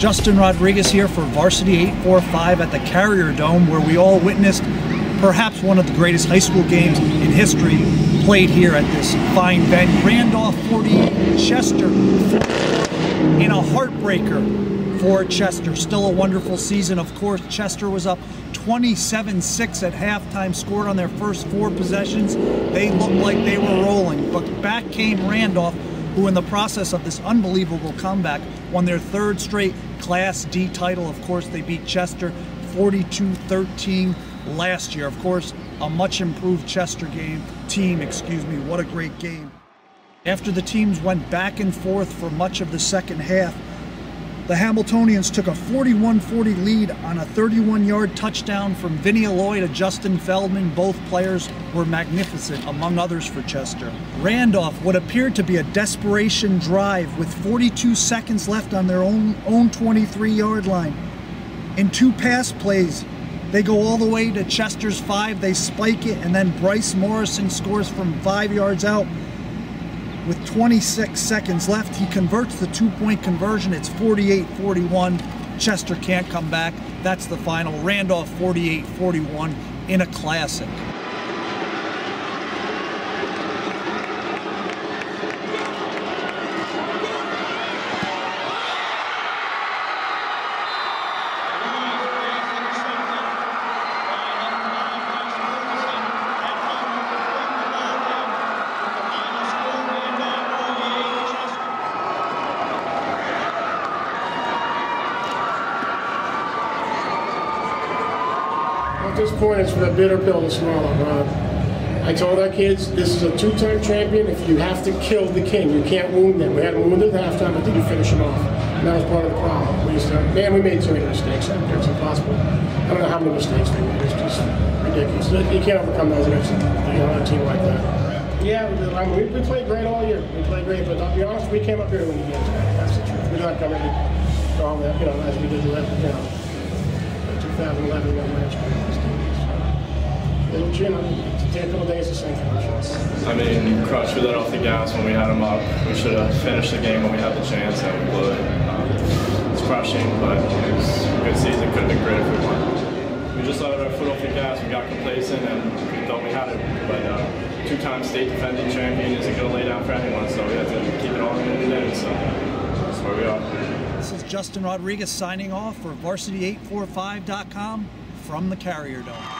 Justin Rodriguez here for Varsity 845 at the Carrier Dome, where we all witnessed perhaps one of the greatest high school games in history played here at this fine venue. Randolph 48, Chester in a heartbreaker for Chester. Still a wonderful season. Of course, Chester was up 27-6 at halftime, scored on their first four possessions. They looked like they were rolling, but back came Randolph, who in the process of this unbelievable comeback won their third straight Class D title. Of course, they beat Chester 42-13 last year. Of course, a much improved Chester game team, excuse me. What a great game. After the teams went back and forth for much of the second half, the Hambletonians took a 41-40 lead on a 31-yard touchdown from Vinny Alloy to Justin Feldman. Both players were magnificent, among others for Chester. Randolph, what appeared to be a desperation drive with 42 seconds left on their own, own 23-yard line. In two pass plays, they go all the way to Chester's five, they spike it, and then Bryce Morrison scores from five yards out with 26 seconds left. He converts the two-point conversion. It's 48-41. Chester can't come back. That's the final. Randolph 48-41 in a classic. At this point, it's for the bitter pill to swallow. I told our kids, this is a two-time champion. If you have to kill the king, you can't wound them. We had them wounded at halftime, but did you finish him off. And that was part of the problem. We used to, man, we made so many mistakes. It's impossible. I don't know how many mistakes they made. It's just ridiculous. You can't overcome those against you know, a team like that. Yeah, we, we played great all year. We played great, but I'll be honest, we came up here to win the games. That's the truth. We're not coming to home, you know, as we did the, you know, 2011 when we were It'll, you know, take a couple days to sink in. I mean, Crush, we let off the gas when we had them up. We should have finished the game when we had the chance, and we blew it. Um, it's crushing, but it was a good season. Could have been great if we won. We just let our foot off the gas. We got complacent, and we thought we had it. But uh, two-time state defending champion isn't going to lay down for anyone, so we have to keep it all in the end. So that's where we are. This is Justin Rodriguez signing off for Varsity845.com from the Carrier Dome.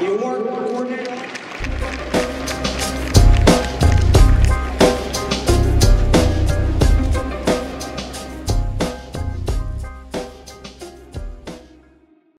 humor